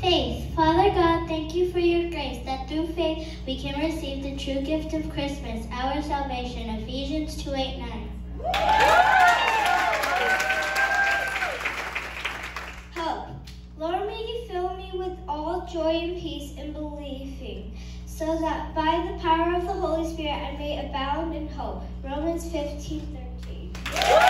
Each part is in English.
Faith. Father God, thank you for your grace that through faith we can receive the true gift of Christmas, our salvation. Ephesians 2 8 9. Hope. Lord, may you fill me with all joy and peace in believing, so that by the power of the Holy Spirit I may abound in hope. Romans 15 13.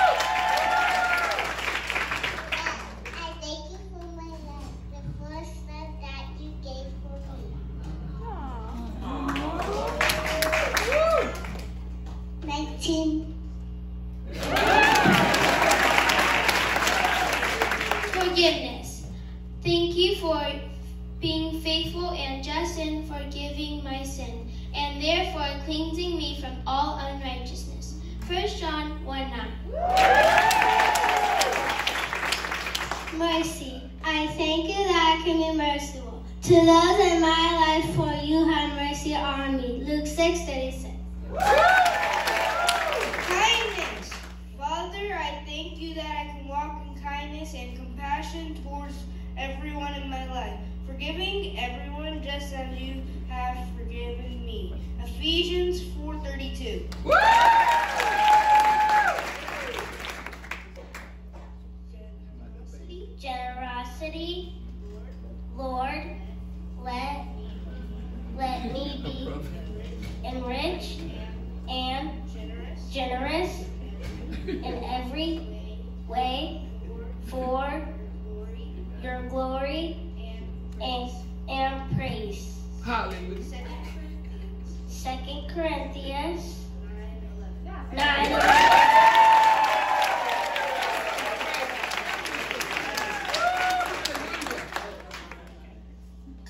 1 John 1 9. Mercy. I thank you that I can be merciful. To those in my life, for you have mercy on me. Luke 6 36. Kindness. Father, I thank you that I can walk in kindness and compassion towards everyone in my life, forgiving everyone just as you have forgiven me. Ephesians 4:32. Generosity. Lord, let, let me be enriched and Generous. in every way for your glory and and, and praise. Hallelujah. Second Corinthians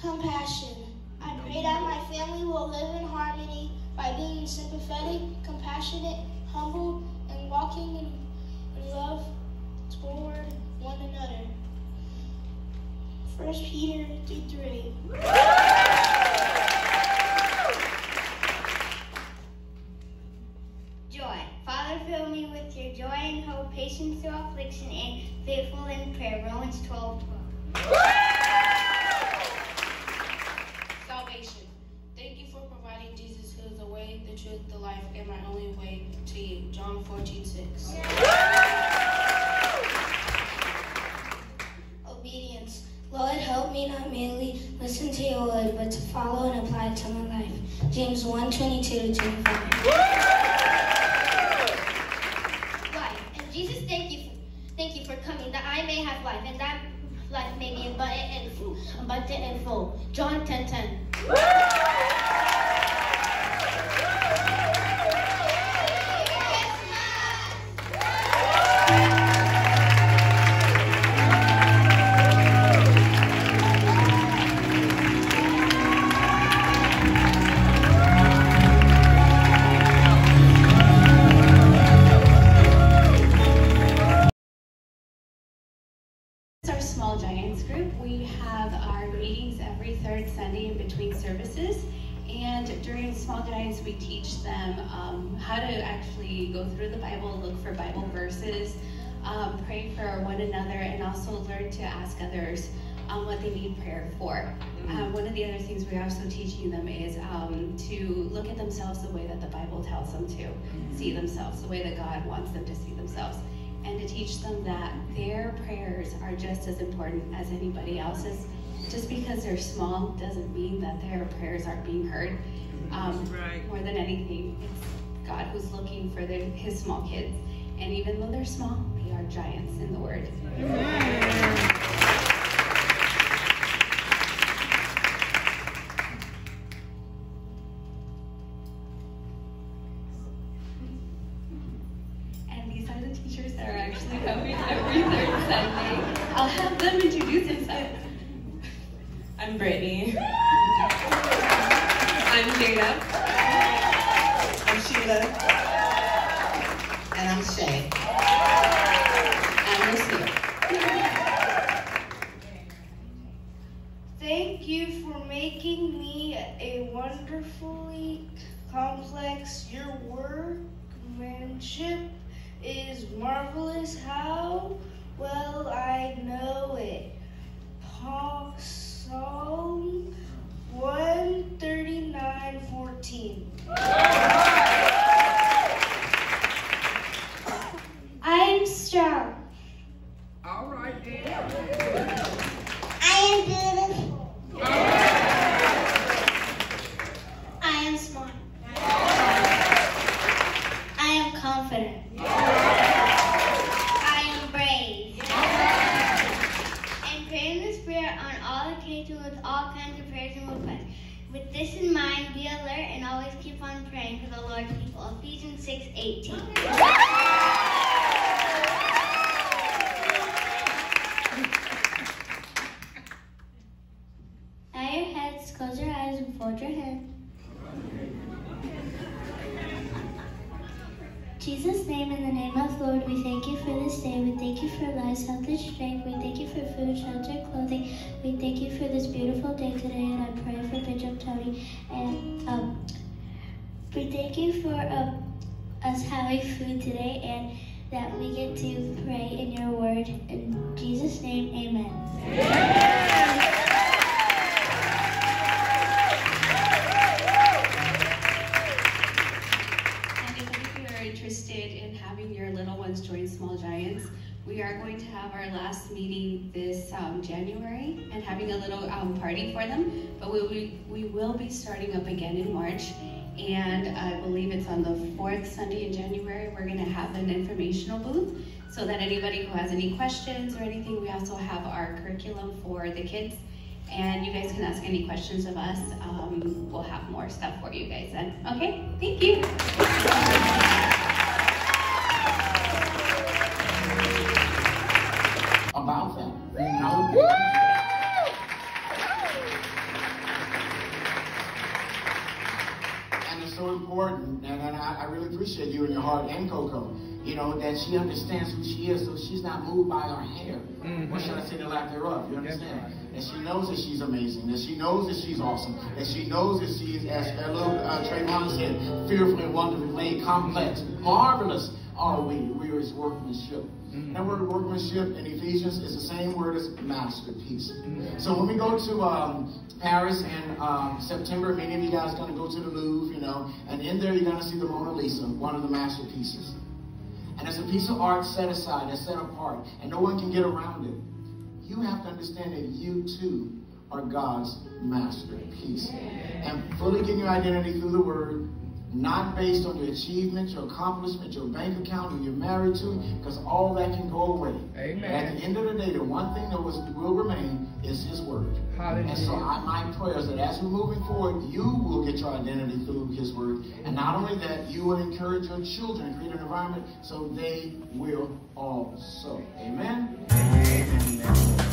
Compassion. I pray that my family will live in harmony by being sympathetic, compassionate, humble, and walking in, love toward one another. 1 Peter 2 3. Joy. Father, fill me with your joy and hope, patience through affliction, and faithful in prayer. Romans 12 12. Salvation. Thank you for providing Jesus, who is the way, the truth, the life, and my only way to you. John 14, 6. Obedience. Lord, help me not merely listen to your word, but to follow and apply it to my life. James 1 22 to 25. life. And Jesus, thank you, thank you for coming, that I may have life, and that life may be abundant and full. John 10 10. During Small Giants, we teach them um, how to actually go through the Bible, look for Bible verses, um, pray for one another, and also learn to ask others um, what they need prayer for. Um, one of the other things we're also teaching them is um, to look at themselves the way that the Bible tells them to see themselves, the way that God wants them to see themselves and to teach them that their prayers are just as important as anybody else's. Just because they're small doesn't mean that their prayers aren't being heard. Um, Right. More than anything, it's God who's looking for their, his small kids. And even though they're small, they are giants in the Word. And these are the teachers that are actually coming every third Sunday. I'll have them introduce themselves. I'm Brittany. I'm Jada. I'm Sheila. And I'm Shay. And Lucia. Thank you for making me a wonderfully complex. Your workmanship is marvelous. How well I know it. Pa- Psalm 139:14. I am strong. All right. I am beautiful. I am smart. I am confident. 618. now your heads, close your eyes and fold your hands. Jesus' name, in the name of Lord, we thank you for this day. We thank you for life, health, and strength. We thank you for food, shelter, clothing. We thank you for this beautiful day today, and I pray for Bishop Tony. And um, we thank you for um, us having food today, and that we get to pray in your word. In Jesus' name, amen. And if you are interested in having your little ones join Small Giants, we are going to have our last meeting this um, January and having a little um, party for them. But we, we, we will be starting up again in March. And I believe it's on the fourth Sunday in January. We're going to have an informational booth so that anybody who has any questions or anything, we also have our curriculum for the kids. And you guys can ask any questions of us. Um, we'll have more stuff for you guys then. Okay, thank you. And your heart and Coco, you know, that she understands who she is, so she's not moved by her hair. Or should I say the lack thereof, you understand? And she knows that she's amazing, that she knows that she's awesome, that she knows that she's, as uh, little uh, Trayvon said, fearfully and wonderfully made, complex, marvelous are we. We are his workmanship. That word workmanship in Ephesians is the same word as masterpiece. So when we go to um, Paris in um, September, many of you guys are going to go to the Louvre, you know, and in there you're going to see the Mona Lisa, one of the masterpieces. And it's a piece of art set aside, that's set apart, and no one can get around it. You have to understand that you too are God's masterpiece. And fully getting your identity through the word, not based on your achievements, your accomplishments, your bank account, who you're married to, because all that can go away. Amen. At the end of the day, the one thing that was, will remain is His Word. Hallelujah. And so I, my prayer is that as we're moving forward, you will get your identity through His Word. And not only that, you will encourage your children, create an environment so they will also. Amen? Amen.